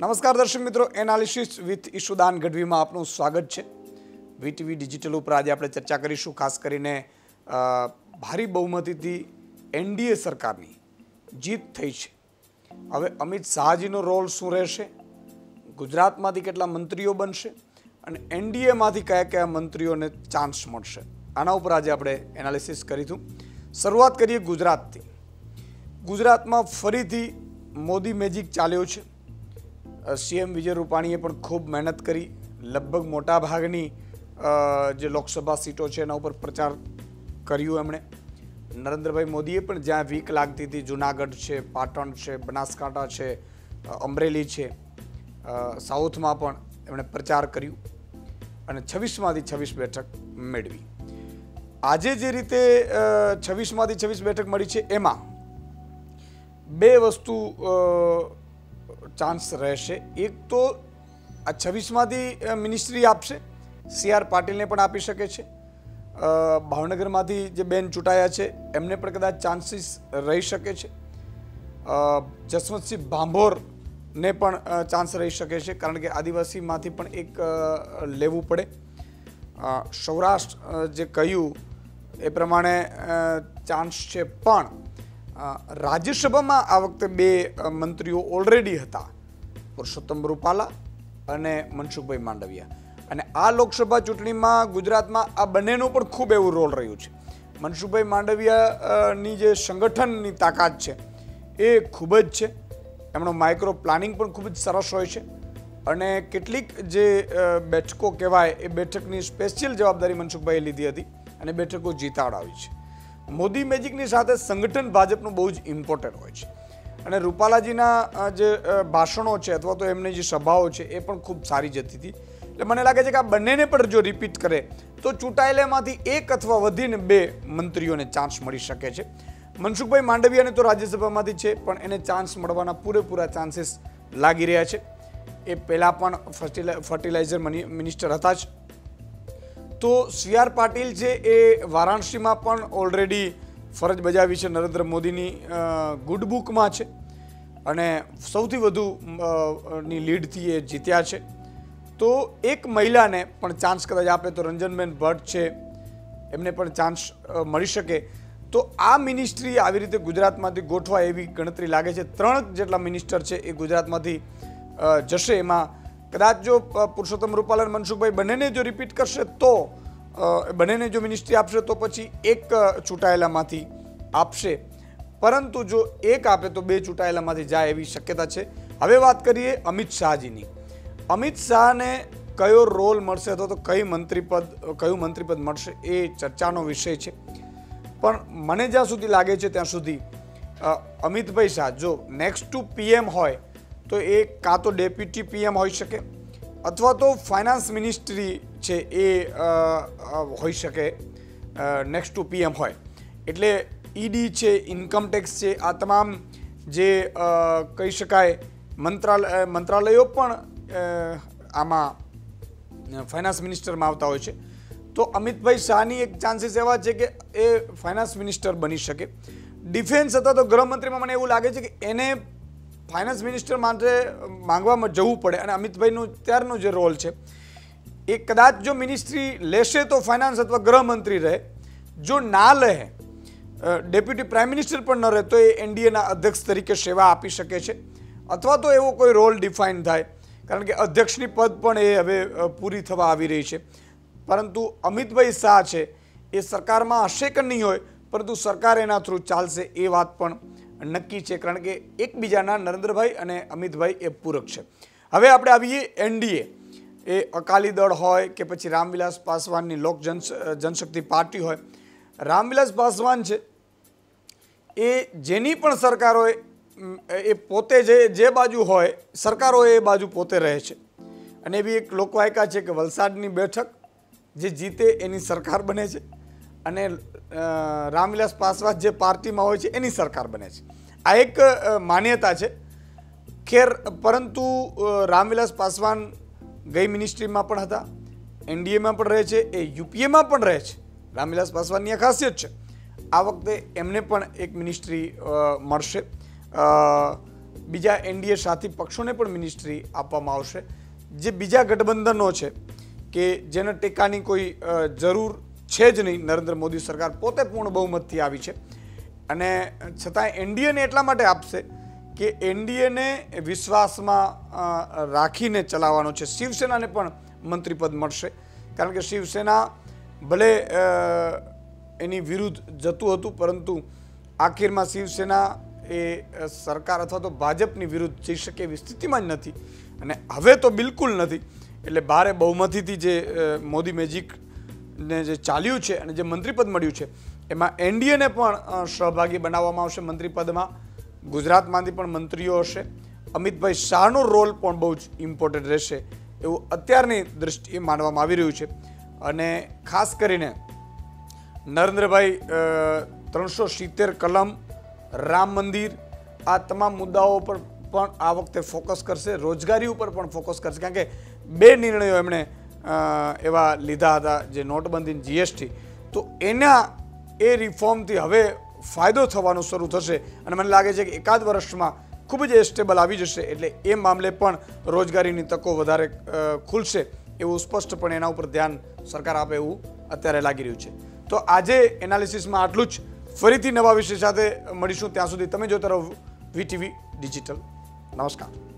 નમસ્કાર દર્શક મિત્રો, એનાલિસિસ વિથ ઈશુદાન ગઢવીમાં આપનું સ્વાગત છે. વીટીવી ડિજિટલ ઉપર આજે આપણે ચર્ચા કરીશું, ખાસ કરીને ભારી બહુમતીથી એનડીએ સરકારની જીત થઈ છે. હવે અમિત શાહજીનો રોલ શું રહેશે? ગુજરાતમાંથી કેટલા મંત્રીઓ બનશે? અને એનડીએમાંથી કયા કયા મંત્રીઓને ચાન્સ મળશે? આના ઉપર આજે આપણે એનાલિસિસ કરીશું. શરૂઆત કરીએ ગુજરાતથી. ગુજરાતમાં ફરીથી મોદી મેજિક ચાલ્યો છે. સીએમ વિજય રૂપાણીએ પણ ખૂબ મહેનત કરી. લગભગ મોટા ભાગની જે લોકસભા સીટો છે એના ઉપર પ્રચાર કર્યું એમણે. નરેન્દ્રભાઈ મોદીએ પણ જ્યાં વીક લાગતી હતી, જુનાગઢ છે, પાટણ છે, બનાસકાંઠા છે અમરેલી છે સાઉથમાં પણ એમણે પ્રચાર કર્યું અને છવ્વીસમાંથી છવ્વીસ બેઠક મેળવી. આજે જે રીતે છવ્વીસમાંથી છવ્વીસ બેઠક મળી છે, એમાં બે વસ્તુ ચાન્સ રહેશે. એક તો આ છવ્વીસમાંથી મિનિસ્ટ્રી આપશે. સી આર પાટીલને પણ આપી શકે છે. ભાવનગરમાંથી જે બેન ચૂંટાયા છે, એમને પણ કદાચ ચાન્સીસ રહી શકે છે. જસવંતસિંહ ભાંભોરને પણ ચાન્સ રહી શકે છે, કારણ કે આદિવાસીમાંથી પણ એક લેવું પડે. સૌરાષ્ટ્ર જે કહ્યું, એ પ્રમાણે ચાન્સ છે પણ રાજ્યસભામાં આ વખતે બે મંત્રીઓ ઓલરેડી હતા. પુરુષોત્તમ રૂપાલા અને મનસુખભાઈ માંડવિયા. અને આ લોકસભા ચૂંટણીમાં ગુજરાતમાં આ બંનેનું પણ ખૂબ એવું રોલ રહ્યું છે. મનસુખભાઈ માંડવિયાની જે સંગઠનની તાકાત છે, એ ખૂબ જ છે. એમનો માઇક્રો પ્લાનિંગ પણ ખૂબ જ સરસ હોય છે. અને કેટલીક જે બેઠકો કહેવાય, એ બેઠકની સ્પેશિયલ જવાબદારી મનસુખભાઈએ લીધી હતી અને બેઠકો જીતાડાવી છે. મોદી મેજિકની સાથે સંગઠન ભાજપનું બહુ જ ઇમ્પોર્ટન્ટ હોય છે. અને રૂપાલાજીના જે ભાષણો છે અથવા તો એમની જે સભાઓ છે એ પણ ખૂબ સારી જતી હતી. એટલે મને લાગે છે કે આ બંનેને પણ જો રિપીટ કરે, તો ચૂંટાયેલામાંથી એક અથવા વધીને બે મંત્રીઓને ચાન્સ મળી શકે છે. મનસુખભાઈ માંડવિયાને તો રાજ્યસભામાંથી છે, પણ એને ચાન્સ મળવાના પૂરેપૂરા ચાન્સીસ લાગી રહ્યા છે. એ પહેલાં પણ ફર્ટિલા ફર્ટિલાઇઝર મની મિનિસ્ટર હતા જ. તો સી આર પાટીલ છે એ વારાણસીમાં પણ ઓલરેડી ફરજ બજાવી છે નરેન્દ્ર મોદીની ગુડ બુકમાં છે અને સૌથી વધુ ની લીડથી એ જીત્યા છે. તો એક મહિલાને પણ ચાન્સ કદાચ આપે તો રંજનબેન ભટ્ટ છે, એમને પણ ચાન્સ મળી શકે. તો આ મિનિસ્ટ્રી આવી રીતે ગુજરાતમાંથી ગોઠવાય એવી ગણતરી લાગે છે. ત્રણ જેટલા મિનિસ્ટર છે એ ગુજરાતમાંથી જશે એમાં. કદાચ જો પુરુષોત્તમ રૂપાલા અને મનસુખભાઈ બંનેને જો રિપીટ કરશે તો બંનેને જો મિનિસ્ટ્રી આપશે તો પછી એક ચૂંટાયેલામાંથી આપશે. પરંતુ જો એક આપે તો બે ચૂંટાયેલામાંથી જાય એવી શક્યતા છે. હવે વાત કરીએ અમિત શાહજીની. અમિત શાહને કયો રોલ મળશે અથવા તો કઈ મંત્રીપદ કયું મંત્રીપદ મળશે એ ચર્ચાનો વિષય છે. પણ મને જ્યાં સુધી લાગે છે ત્યાં સુધી અમિતભાઈ શાહ જો નેક્સ્ટ ટુ પીએમ હોય તો એ કાં તો ડેપ્યુટી પીએમ હોઈ શકે અથવા તો ફાઇનાન્સ મિનિસ્ટ્રી છે એ હોઈ શકે નેક્સ્ટ ટુ પીએમ હોય. એટલે ઈડી છે ઇન્કમ ટેક્સ છે, આ તમામ જે કહી શકાય મંત્રાલય મંત્રાલયો પણ આમાં ફાઇનાન્સ મિનિસ્ટરમાં આવતા હોય છે. તો અમિતભાઈ શાહની એક ચાન્સીસ એવા છે કે એ ફાઇનાન્સ મિનિસ્ટર બની શકે. ડિફેન્સ અથવા તો ગૃહમંત્રીમાં મને એવું લાગે છે કે એને ફાઇનાન્સ મિનિસ્ટર માટે માંગવામાં જવું પડે અને અમિતભાઈનું ત્યારનો જે રોલ છે, એ કદાચ જો મિનિસ્ટ્રી લેશે તો ફાઇનાન્સ અથવા ગૃહમંત્રી રહે, જો ના લે ડેપ્યુટી પ્રાઇમ મિનિસ્ટર પણ ન રહે, તો એ એનડીએના અધ્યક્ષ તરીકે સેવા આપી શકે છે. અથવા તો એવો કોઈ રોલ ડિફાઇન થાય, કારણ કે અધ્યક્ષની પદ પણ એ હવે પૂરી થવા આવી રહી છે. પરંતુ અમિતભાઈ શાહ છે, એ સરકારમાં હશે કે નહીં હોય, પરંતુ સરકાર એના થ્રુ ચાલશે એ વાત પણ નક્કી છે, કારણ કે એકબીજાના નરેન્દ્રભાઈ અને અમિતભાઈ એ પૂરક છે. હવે આપણે આવીએ એનડીએ. એ અકાલી દળ હોય કે પછી રામવિલાસ પાસવાનની લોક જન, જનશક્તિ પાર્ટી હોય. રામવિલાસ પાસવાન છે. એ જેની પણ સરકાર હોય એ પોતે જે જે બાજુ હોય સરકાર એ બાજુ પોતે રહે છે. અને એવી એક લોકવાયકા છે કે વલસાડની બેઠક જે જીતે એની સરકાર બને છે. અને રામવિલાસ પાસવાન જે પાર્ટીમાં હોય છે, એની સરકાર બને છે. આ એક માન્યતા છે. ખેર, પરંતુ રામવિલાસ પાસવાન ગઈ મિનિસ્ટ્રીમાં પણ હતા, એનડીએમાં પણ રહે છે, એ યુપીએમાં પણ રહે છે. રામવિલાસ પાસવાનની આ ખાસિયત છે. આ વખતે એમને પણ એક મિનિસ્ટ્રી મળશે. બીજા એનડીએ સાથી પક્ષોને પણ મિનિસ્ટ્રી આપવામાં આવશે. જે બીજા ગઠબંધનો છે, કે જેને ટેકાની કોઈ જરૂર છે જ નહીં, નરેન્દ્ર મોદી સરકાર પોતે પૂર્ણ બહુમતથી આવી છે. અને છતાં એનડીએને એટલા માટે આપશે કે એનડીએને વિશ્વાસમાં રાખીને ચલાવવાનો છે. શિવસેનાને પણ મંત્રીપદ મળશે. કારણ કે શિવસેના ભલે એની વિરુદ્ધ જતું હતું, પરંતુ આખીરમાં શિવસેના એ સરકાર અથવા તો ભાજપની વિરુદ્ધ જઈ શકે એવી સ્થિતિમાં જ નથી. અને હવે તો બિલકુલ નથી. એટલે ભારે બહુમતીથી જે મોદી મેજિક ને જે ચાલ્યું છે અને જે મંત્રીપદ મળ્યું છે, એમાં એનડીએને પણ સહભાગી બનાવવામાં આવશે મંત્રીપદમાં. ગુજરાતમાંથી પણ મંત્રીઓ હશે. અમિતભાઈ શાહનો રોલ પણ બહુ જ ઇમ્પોર્ટન્ટ રહેશે એવું અત્યારની દૃષ્ટિએ માનવામાં આવી રહ્યું છે. અને ખાસ કરીને નરેન્દ્રભાઈ ત્રણસો સિત્તેર કલમ, રામ મંદિર, આ તમામ મુદ્દાઓ પર પણ આ વખતે ફોકસ કરશે. રોજગારી ઉપર પણ ફોકસ કરશે. કારણ કે બે નિર્ણયો એમણે એવા લીધા હતા જે નોટબંધી જીએસટી, તો એના એ રિફોર્મથી હવે ફાયદો થવાનો શરૂ થશે. અને મને લાગે છે કે એકાદ વર્ષમાં ખૂબ જ સ્ટેબલ આવી જશે, એટલે એ મામલે પણ રોજગારીની તકો વધારે ખુલશે એવું સ્પષ્ટપણે એના ઉપર ધ્યાન સરકાર આપે એવું અત્યારે લાગી રહ્યું છે. તો આજે એનાલિસિસમાં આટલું જ. ફરીથી નવા વિષય સાથે મળીશું. ત્યાં સુધી તમે જોતા રહો વીટીવી ડિજિટલ. નમસ્કાર.